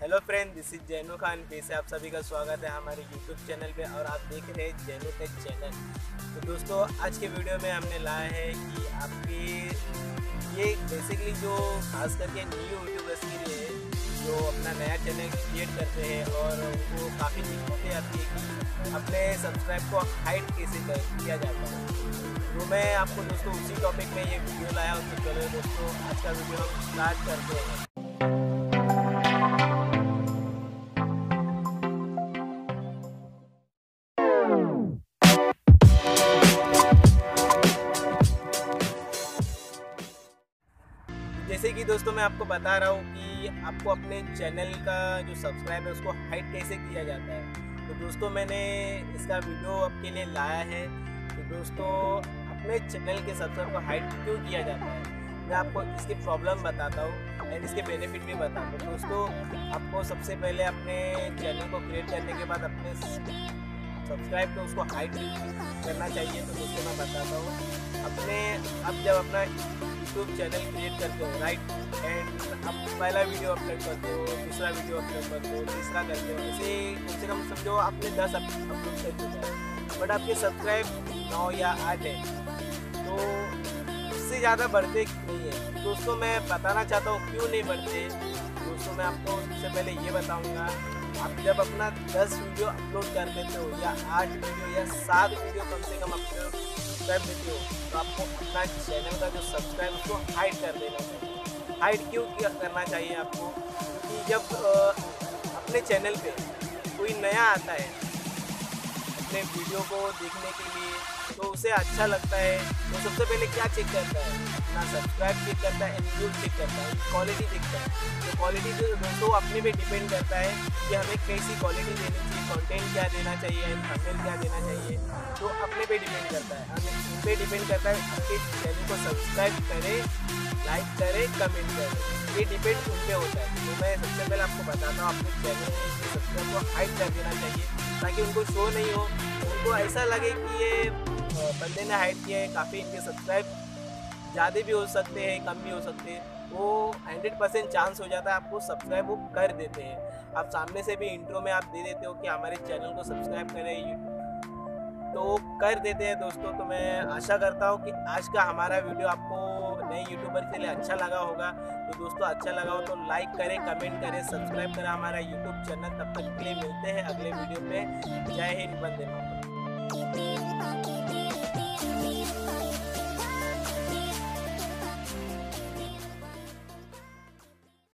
Hello friend this is Jaino Khan फिर से आप सभी का स्वागत है हमारे यूट्यूब चैनल पे और आप देख रहे हैं जैनो टेक चैनल तो दोस्तों, आज के वीडियो में हमने लाया है कि आपके ये बेसिकली जो खास करके न्यू यूट्यूबर्स के लिए जो अपना नया चैनल क्रिएट करते हैं और उनको काफ़ी दिक्कतें आती है कि अपने सब्सक्राइब को हाइड कैसे किया जाता है। तो मैं आपको दोस्तों उसी टॉपिक में ये वीडियो लाया हूँ। तो चलो दोस्तों, आज का वीडियो हम स्टार्ट करते हैं। कि दोस्तों, मैं आपको बता रहा हूँ कि आपको अपने चैनल का जो सब्सक्राइब है, उसको हाइट कैसे किया जाता है? तो दोस्तों, मैंने इसका वीडियो आपके लिए लाया है। तो दोस्तों, अपने चैनल के सब्सक्राइब को हाइट क्यों किया जाता है? मैं आपको इसकी प्रॉब्लम बताता हूँ एंड इसके बेनिफिट भी बताता हूँ। दोस्तों, आपको सबसे पहले अपने चैनल को क्रिएट करने के बाद अपने सब्सक्राइब तो उसको हाइड करना चाहिए तो उसको मैं बताता हूँ। अपने, अब जब अपना यूट्यूब चैनल क्रिएट करते हो राइट एंड आप पहला वीडियो अपलोड करते हो दूसरा वीडियो अपलोड करते हो तीसरा करते हो ऐसे कम से कम समझो आपने दस अपलोड कर चुका है बट आपके सब्सक्राइब नौ या आठ है तो उससे ज़्यादा बढ़ते नहीं है। दोस्तों मैं बताना चाहता हूँ, क्यों नहीं बढ़ते? दोस्तों मैं आपको सबसे पहले ये बताऊँगा। आप जब अपना दस वीडियो अपलोड कर देते हो या आठ वीडियो या सात वीडियो कम से कम अपलोड कर देते हो तो आपको अपना चैनल का जो सब्सक्राइब उसको हाइड कर देना चाहिए। हाइड क्यों करना चाहिए आपको? कि जब अपने चैनल पे कोई नया आता है अपने वीडियो को देखने के लिए। तो उसे अच्छा लगता है। तो सबसे पहले क्या चेक करता है? ना सब्सक्राइब चेक करता है एंड चेक करता है। क्वालिटी देखता है। तो क्वालिटी जो दोस्तों अपने पे डिपेंड करता है कि हमें कैसी क्वालिटी देनी चाहिए कंटेंट क्या देना चाहिए एंड क्या देना चाहिए। तो अपने पे डिपेंड करता है। हमें उन पर डिपेंड करता है आपके चैनल को सब्सक्राइब करें लाइक करें कमेंट करें। ये डिपेंड उन पर होता है। तो मैं सबसे पहले आपको बताता हूँ, अपने चैनल के हाइड कर देना चाहिए। ताकि उनको शो नहीं हो। उनको ऐसा लगे कि ये बंदे ने हाइड किया है, काफ़ी इनके सब्सक्राइब ज़्यादा भी हो सकते हैं, कम भी हो सकते हैं। वो हंड्रेड परसेंट चांस हो जाता है आपको सब्सक्राइब वो कर देते हैं। आप सामने से भी इंट्रो में आप दे देते हो कि हमारे चैनल को सब्सक्राइब करें तो कर देते हैं दोस्तों तो मैं आशा करता हूँ कि आज का हमारा वीडियो आपको नए यूट्यूबर के लिए अच्छा लगा होगा तो दोस्तों अच्छा लगा हो तो लाइक करें कमेंट करें सब्सक्राइब करें हमारा यूट्यूब चैनल तब तक के लिए मिलते हैं अगले वीडियो में जय हिंद वंदे मातरम